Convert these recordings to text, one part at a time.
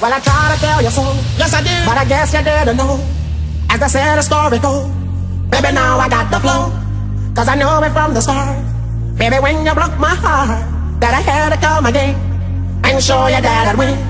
Well, I try to tell you so. Yes, I did. But I guess you didn't know. As I the a story goes, baby, now I got the flow. Cause I know it from the start. Baby, when you broke my heart, that I had to come again and show you that I'd win.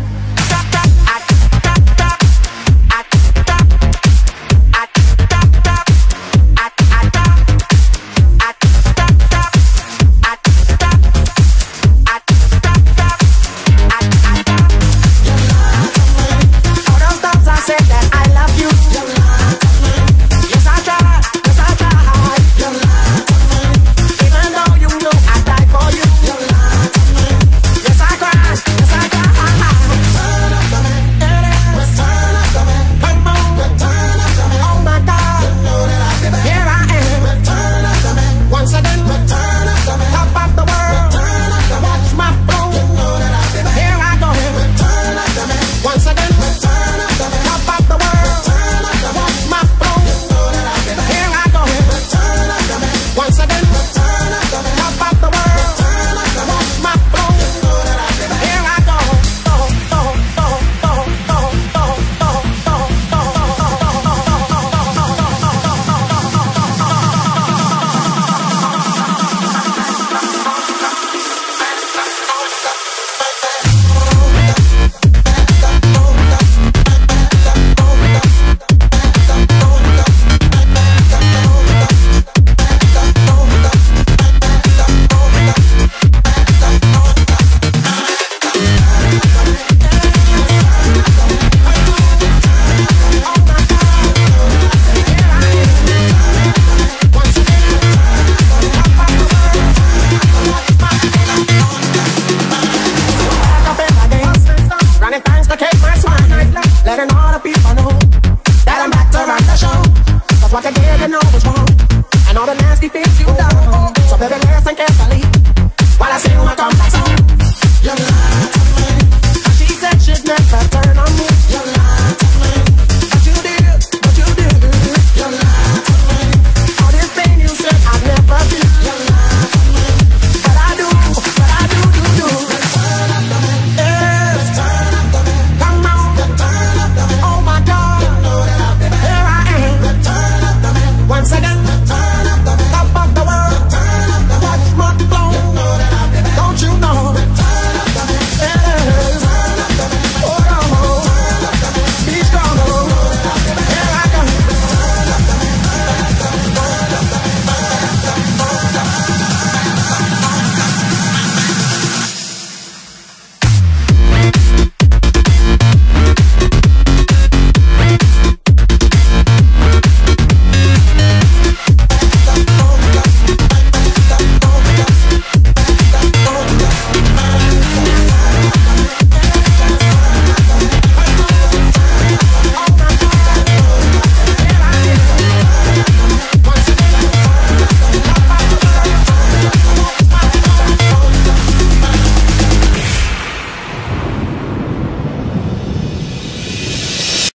and all the nasty things you done. So baby, listen can